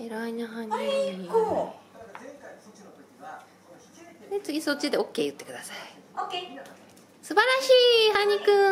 偉いなハニあれー1個で次そっちで OK 言ってください。オッケー。素晴らしいハニくん